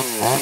What?